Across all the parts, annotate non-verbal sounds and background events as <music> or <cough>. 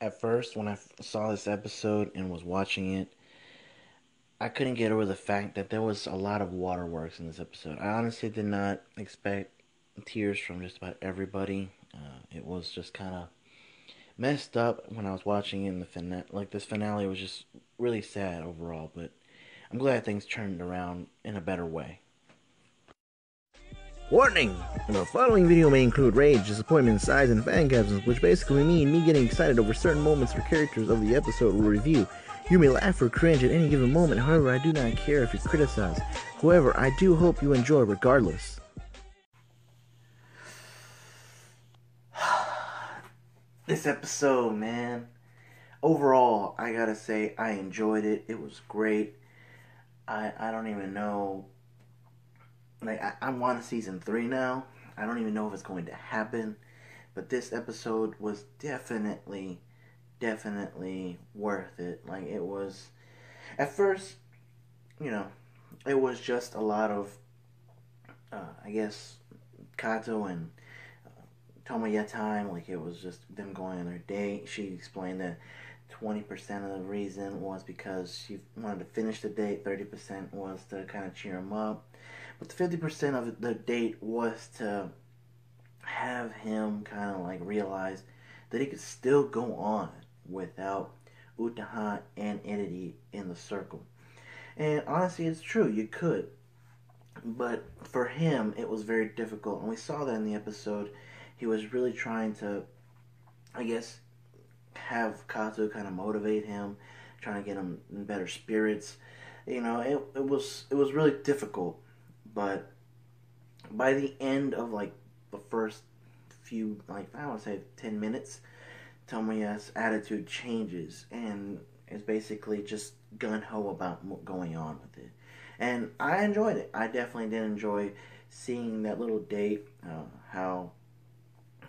at first when I saw this episode and was watching it, I couldn't get over the fact that there was a lot of waterworks in this episode. I honestly did not expect tears from just about everybody. Uh, it was just kind of messed up when I was watching it in the finale. Like this finale was just really sad overall, but I'm glad things turned around in a better way. Warning! The following video may include rage, disappointment, sighs, and fan captions, which basically mean me getting excited over certain moments or characters of the episode we'll review. You may laugh or cringe at any given moment, however, I do not care if you criticize. However, I do hope you enjoy regardless. <sighs> this episode, man. Overall, I gotta say, I enjoyed it. It was great. I I don't even know. Like I, I want season three now. I don't even know if it's going to happen, but this episode was definitely, definitely worth it. Like it was. At first, you know, it was just a lot of, uh, I guess, Kato and Tomoya time, like it was just them going on their date. She explained that 20% of the reason was because she wanted to finish the date, 30% was to kind of cheer him up. But the 50% of the date was to have him kind of like realize that he could still go on without Utaha and Eriri in the circle. And honestly, it's true, you could. But for him, it was very difficult. And we saw that in the episode he was really trying to, I guess, have Kato kind of motivate him, trying to get him in better spirits. You know, it, it was it was really difficult, but by the end of like the first few like I to say ten minutes, Tomoya's attitude changes and is basically just gun ho about going on with it, and I enjoyed it. I definitely did enjoy seeing that little date, uh, how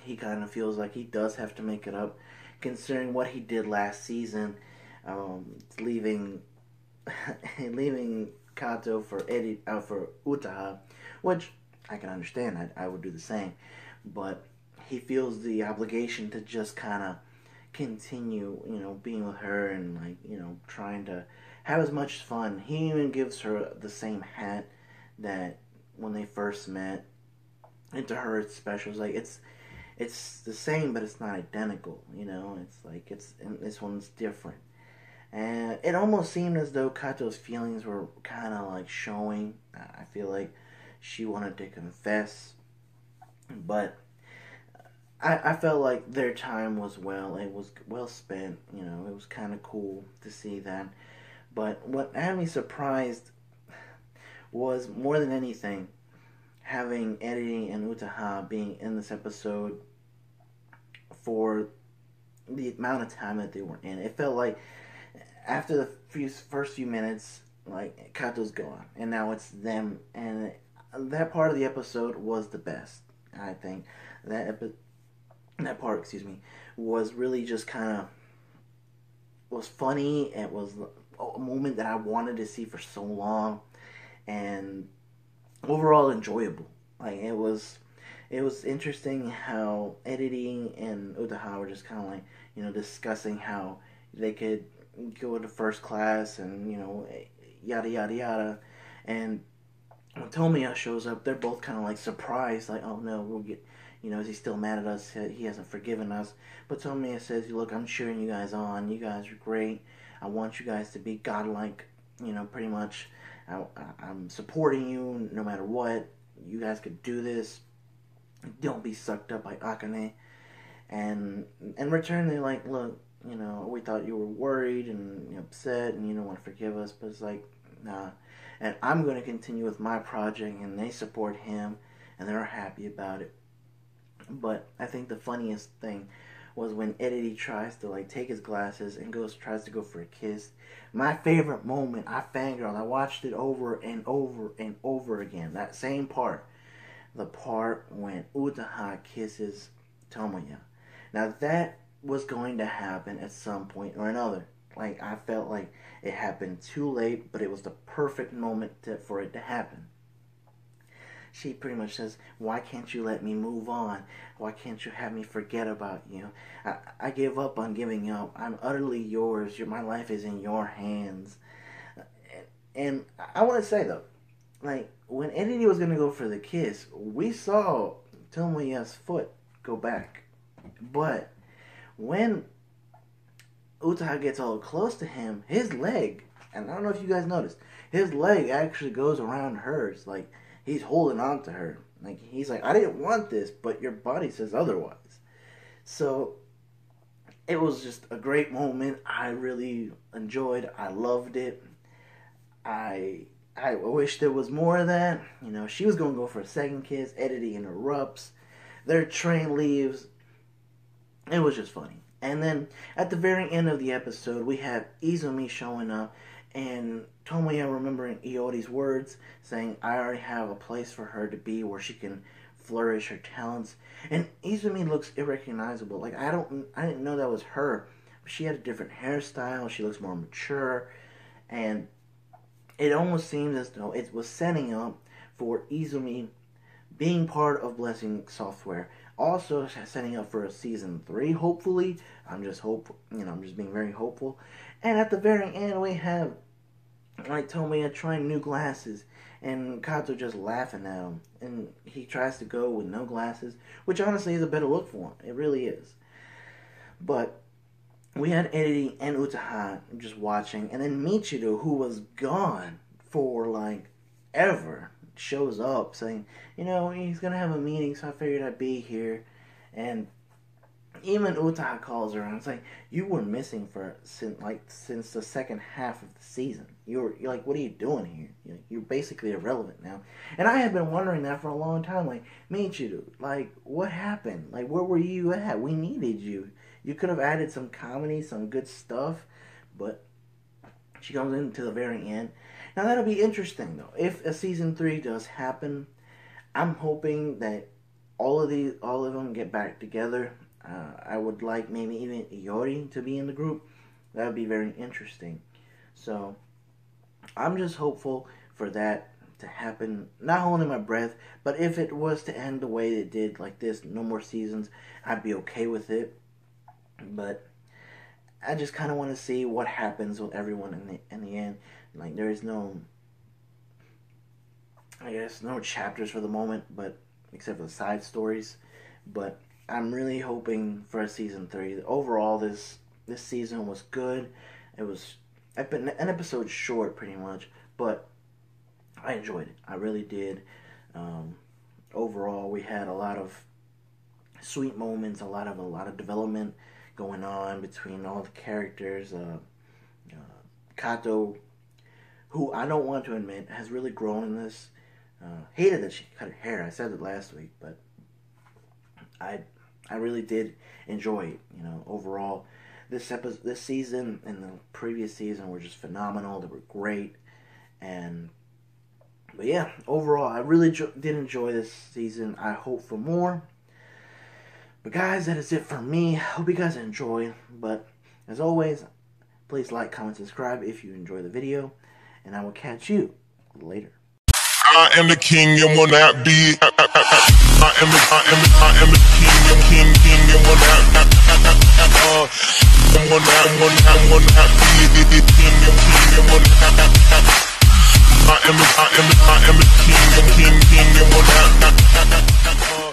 he kind of feels like he does have to make it up, considering what he did last season, um, leaving <laughs> leaving Kato for Eriri uh, for Utaha, which I can understand. I, I would do the same, but he feels the obligation to just kind of continue, you know, being with her and like you know trying to have as much fun. He even gives her the same hat that when they first met. And to her, it's special. It's like it's it's the same, but it's not identical. You know, it's like it's this one's different, and it almost seemed as though Kato's feelings were kind of like showing. I feel like she wanted to confess, but I, I felt like their time was well. It was well spent. You know, it was kind of cool to see that. But what had me surprised was more than anything having Eriri and Utaha being in this episode for the amount of time that they were in. It felt like after the few, first few minutes, like Kato's gone, and now it's them, and that part of the episode was the best. I think that epi- that part, excuse me, was really just kind of was funny. It was a moment that I wanted to see for so long, and overall enjoyable. Like it was, it was interesting how Eriri and Utaha were just kind of like you know discussing how they could go to first class and you know yada yada yada, and when Tomoya shows up, they're both kind of like surprised, like oh no, we'll get. You know, is he still mad at us? He hasn't forgiven us. But Tomoya says, "Look, I'm cheering you guys on. You guys are great. I want you guys to be godlike. You know, pretty much." I, am supporting you no matter what. You guys could do this. Don't be sucked up by Akane. And in return, they're like, look, you know, we thought you were worried and upset and you don't want to forgive us, but it's like, nah. And I'm going to continue with my project, and they support him, and they're happy about it. But I think the funniest thing was when Eriri tries to like take his glasses and goes tries to go for a kiss. My favorite moment, I fangirl. I watched it over and over and over again. That same part, the part when Utaha kisses Tomoya. Now that was going to happen at some point or another. Like I felt like it happened too late, but it was the perfect moment to, for it to happen. she pretty much says, "Why can't you let me move on? Why can't you have me forget about you? I, I give up on giving up. I'm utterly yours. Your, my life is in your hands." And, I want to say though, like when Eriri was gonna go for the kiss, we saw Tomoya's foot go back, but when Utaha gets all close to him, his leg, and I don't know if you guys noticed, his leg actually goes around hers, like he's holding on to her. Like he's like, I didn't want this, but your body says otherwise. So it was just a great moment. I really enjoyed. I loved it. I I wish there was more of that. You know, she was gonna go for a second kiss. Eriri interrupts. Their train leaves. It was just funny. And then at the very end of the episode, we have Izumi showing up and Tomoya remembering Iori's words, saying, I already have a place for her to be where she can flourish her talents. And Izumi looks irrecognizable. Like I don't I didn't know that was her. She had a different hairstyle, she looks more mature, and it almost seems as though it was setting up for Izumi being part of Blessing Software. Also setting up for a season three, hopefully. I'm just hope you know, I'm just being very hopeful. And at the very end we have like Tomoya trying new glasses and Kato just laughing at him. And he tries to go with no glasses, which honestly is a better look for him. It really is. But we had Eriri and Utaha just watching, and then Michiru, who was gone for like ever, shows up saying, you know, he's gonna have a meeting, so I figured I'd be here. And even Utaha calls and it's like, you were missing for since like since the second half of the season. You were you're like, what are you doing here? You're, you're basically irrelevant now. And I have been wondering that for a long time. Like, Michiru, like, what happened? Like, where were you at? We needed you. You could have added some comedy, some good stuff, but she comes into the very end. Now that'll be interesting though. If a season three does happen, I'm hoping that all of these, all of them get back together. Uh, I would like maybe even Iori to be in the group. That would be very interesting. So I'm just hopeful for that to happen. Not holding my breath, but if it was to end the way it did, like this, no more seasons, I'd be okay with it. But I just kind of want to see what happens with everyone in the in the end. Like there is no, I guess, no chapters for the moment, but except for the side stories. But I'm really hoping for a season three. Overall, this this season was good. It was an episode short, pretty much, but I enjoyed it. I really did. Um, overall, we had a lot of sweet moments, a lot of a lot of development going on between all the characters. Uh, uh, Kato, who I don't want to admit has really grown in this. Uh, hated that she cut her hair. I said it last week, but I I really did enjoy it. You know, overall, this episode, this season and the previous season were just phenomenal. They were great, and but yeah, overall, I really jo- did enjoy this season. I hope for more. But guys, that is it for me. Hope you guys enjoy. But as always, please like, comment, subscribe if you enjoy the video, and I will catch you later. I am the king and will not be. I am the, I am the, I am the king and king, king and will not. Uh, the king and king and will not. I am the, I am the, I am the king and king, king and will not.